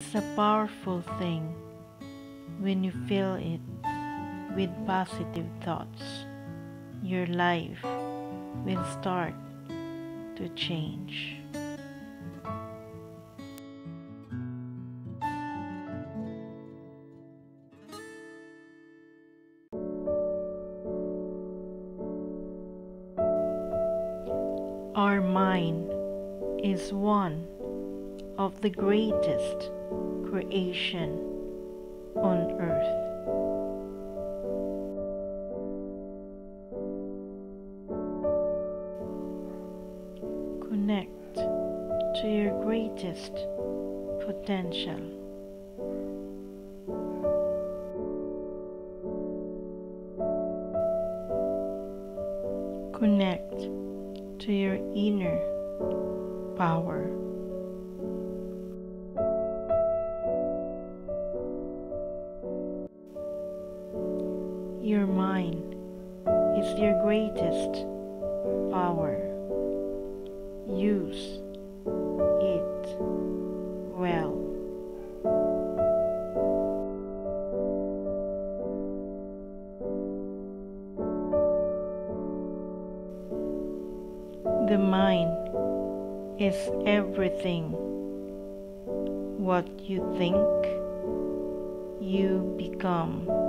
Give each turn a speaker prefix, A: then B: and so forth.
A: It's a powerful thing when you fill it with positive thoughts. Your life will start to change. Our mind is one of the greatest creation on earth. Connect to your greatest potential. Connect to your inner power. Your mind is your greatest power. Use it well. The mind is everything. What you think, you become.